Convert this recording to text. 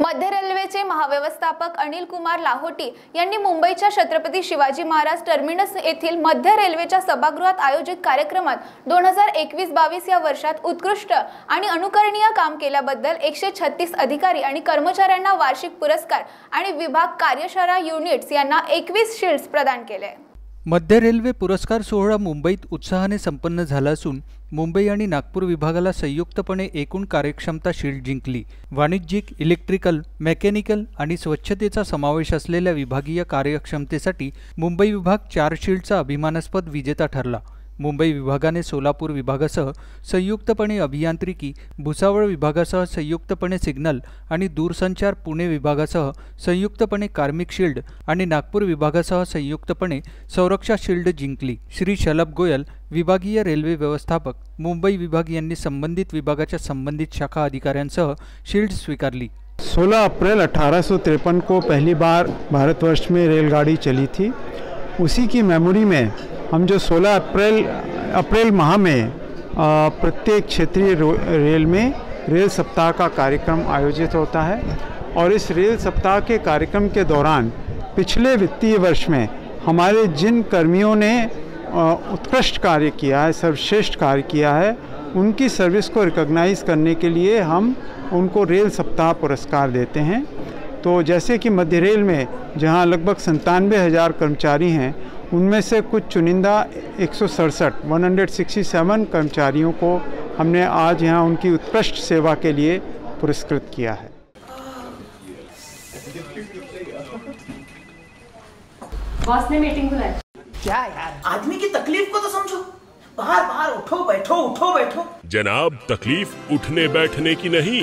मध्य रेल्वेचे महाव्यवस्थापक अनिल कुमार लाहोटी यांनी मुंबईच्या छत्रपती शिवाजी महाराज टर्मिनस येथील मध्य रेल्वेच्या सभागृहात आयोजित कार्यक्रमात दोन हजार एकवीस बावीस या वर्षात उत्कृष्ट आणि अनुकरणीय काम केल्याबद्दल एकशे छत्तीस अधिकारी आणि कर्मचाऱ्यांना वार्षिक पुरस्कार आणि विभाग कार्यशाळा युनिट्स यांना एकवीस शिल्ड्स प्रदान केले. मध्य रेल्वे पुरस्कार सोहळा मुंबईत उत्साहाने संपन्न झाला असून मुंबई आणि नागपूर विभागाला संयुक्तपणे एकूण कार्यक्षमता शील्ड जिंकली. वाणिज्यिक इलेक्ट्रिकल मेकॅनिकल आणि स्वच्छतेचा समावेश असलेल्या विभागीय कार्यक्षमतेसाठी मुंबई विभाग चार शील्डचा अभिमानास्पद विजेता ठरला. मुंबई विभागाने सोलापूर विभागासह संयुक्तपणे अभियांत्रिकी भुसावळ विभागासह संयुक्तपणे सिग्नल आणि दूरसंचार पुणे विभागासह संयुक्तपणे कार्मिक शिल्ड आणि नागपूर विभागासह संयुक्तपणे संरक्षा शिल्ड जिंकली. श्री शलभ गोयल विभागीय रेल्वे व्यवस्थापक मुंबई विभाग यांनी संबंधित विभागाच्या संबंधित शाखा अधिकाऱ्यांसह शील्ड स्वीकारली. 16 अप्रैल अठारह को पहली बार भारतवर्ष में रेलगाड़ी चली थी। उसी की मेमोरी में हम जो 16 अप्रैल अप्रैल माह में प्रत्येक क्षेत्रीय रेल में रेल सप्ताह का कार्यक्रम आयोजित होता है और इस रेल सप्ताह के कार्यक्रम के दौरान पिछले वित्तीय वर्ष में हमारे जिन कर्मियों ने उत्कृष्ट कार्य किया है, सर्वश्रेष्ठ कार्य किया है, उनकी सर्विस को रिकॉग्नाइज करने के लिए हम उनको रेल सप्ताह पुरस्कार देते हैं। तो जैसे कि मध्य रेल में, जहाँ लगभग संतानवे हज़ार कर्मचारी हैं उनमें से कुछ चुनिंदा एक सौ सड़सठ वन हंड्रेड सिक्सटी कर्मचारियों को हमने आज यहाँ उनकी उत्कृष्ट सेवा के लिए पुरस्कृत किया है। बॉस ने मीटिंग बुलाई। क्या यार? आदमी की तकलीफ़ को तो समझो। बाहर बाहर उठो बैठो उठो बैठो। जनाब तकलीफ़ उठने बैठने की नहीं